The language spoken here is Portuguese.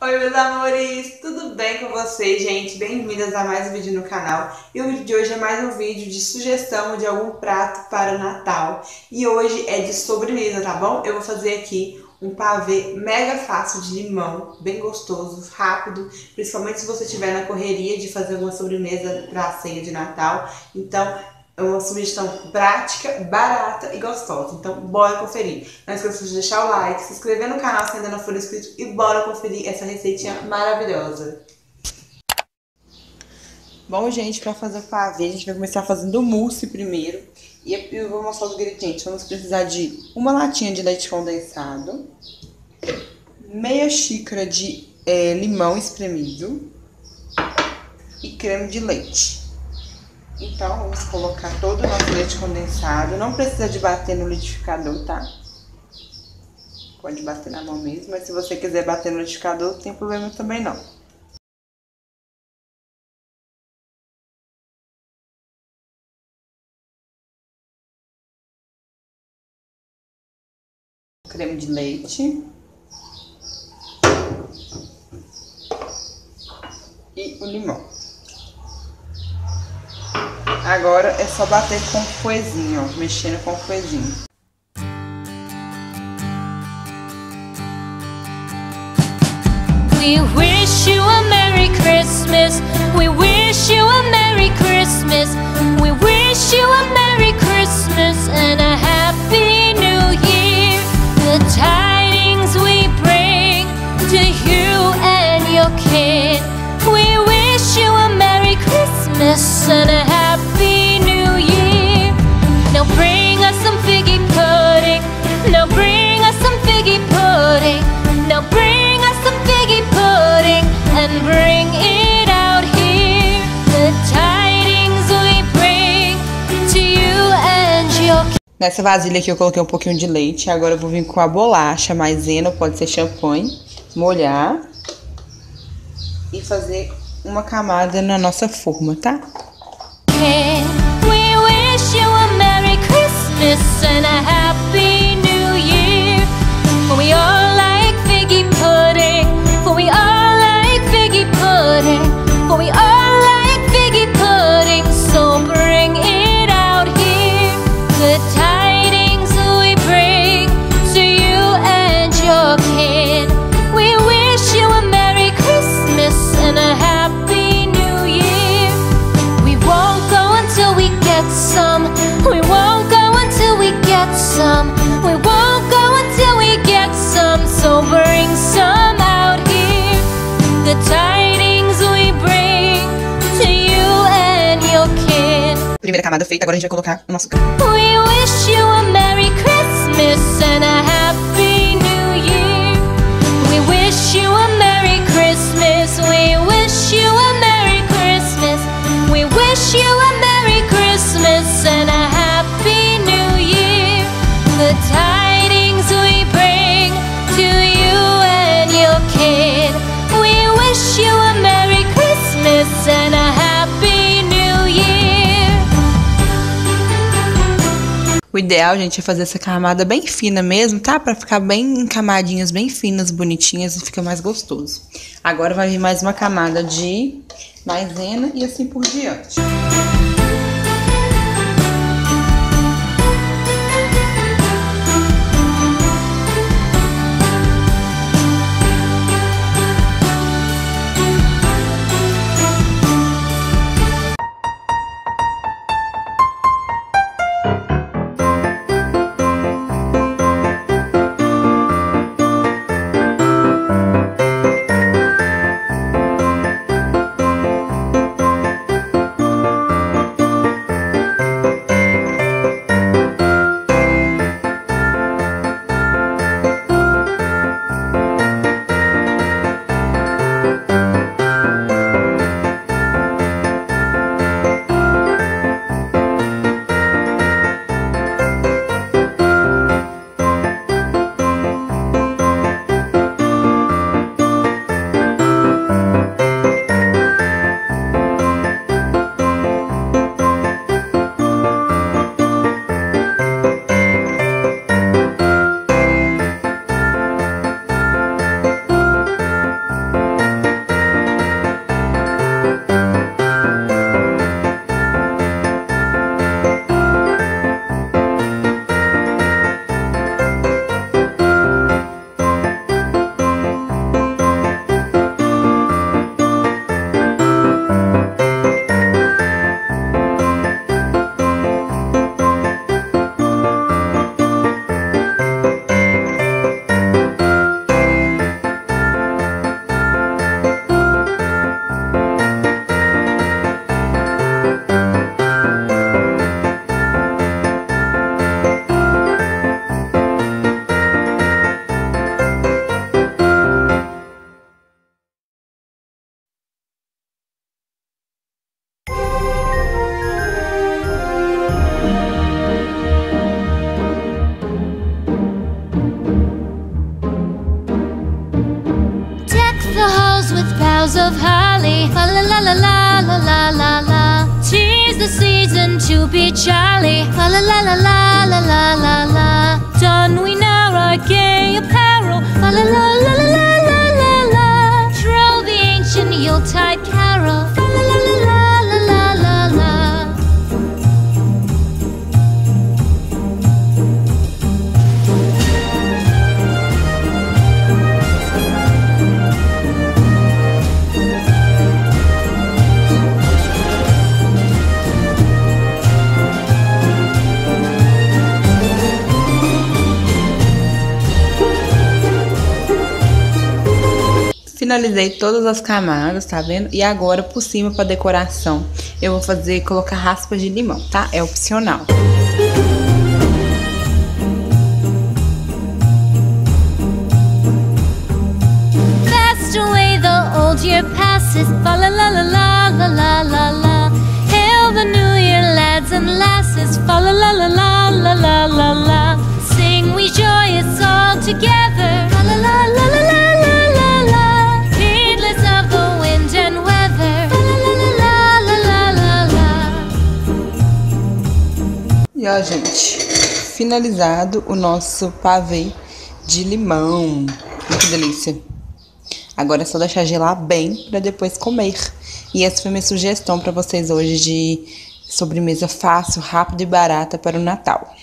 Oi meus amores, tudo bem com vocês, gente? Bem-vindas a mais um vídeo no canal. E o vídeo de hoje é mais um vídeo de sugestão de algum prato para o Natal. E hoje é de sobremesa, tá bom? Eu vou fazer aqui um pavê mega fácil de limão, bem gostoso, rápido, principalmente se você estiver na correria de fazer alguma sobremesa para a ceia de Natal. Então, é uma sugestão prática, barata e gostosa. Então, bora conferir. Não esqueça de deixar o like, se inscrever no canal se ainda não for inscrito e bora conferir essa receitinha maravilhosa. Bom, gente, para fazer o pavê, a gente vai começar fazendo mousse primeiro. E eu vou mostrar os ingredientes. Vamos precisar de uma latinha de leite condensado, meia xícara de é, limão espremido e creme de leite. Então, vamos colocar todo o nosso leite condensado. Não precisa de bater no liquidificador, tá? Pode bater na mão mesmo, mas se você quiser bater no liquidificador, não tem problema também não. Creme de leite. E o limão. Agora é só bater com o fouezinho, ó, mexendo com o fouezinho. We wish you a Merry Christmas. We wish you a Merry Christmas. We wish you a Merry Christmas and a Happy New Year. The tidings we bring to you and your kid. We wish you a Merry Christmas and a Nessa vasilha aqui eu coloquei um pouquinho de leite. Agora eu vou vir com a bolacha maisena, pode ser champanhe. Molhar. E fazer uma camada na nossa forma, tá? We wish you a Merry Christmas and a Primeira camada feita, agora a gente vai colocar o nosso. We wish you a Merry Christmas and a Happy New Year. We wish you a Merry Christmas. We wish you a Merry Christmas. We wish you a Merry Christmas and a Happy O ideal, gente, é fazer essa camada bem fina mesmo, tá? Pra ficar bem em camadinhas bem finas, bonitinhas e fica mais gostoso. Agora vai vir mais uma camada de maisena e assim por diante. boughs of holly. La la la la la la la la. Tis the season to be jolly. Fa la la la la la la la la. Don we now our gay apparel. La la la la la la la la. Troll the ancient Yuletide carol. finalizei todas as camadas, tá vendo? E agora, por cima, pra decoração, eu vou fazer, colocar raspas de limão, tá? É opcional. Fast away the old year passes, fa la la la la la la la Hail the new year lads and lasses, fa la la la la la la la Sing we joyous all together gente, finalizado o nosso pavê de limão. Que delícia. Agora é só deixar gelar bem para depois comer. E essa foi minha sugestão para vocês hoje de sobremesa fácil, rápida e barata para o Natal.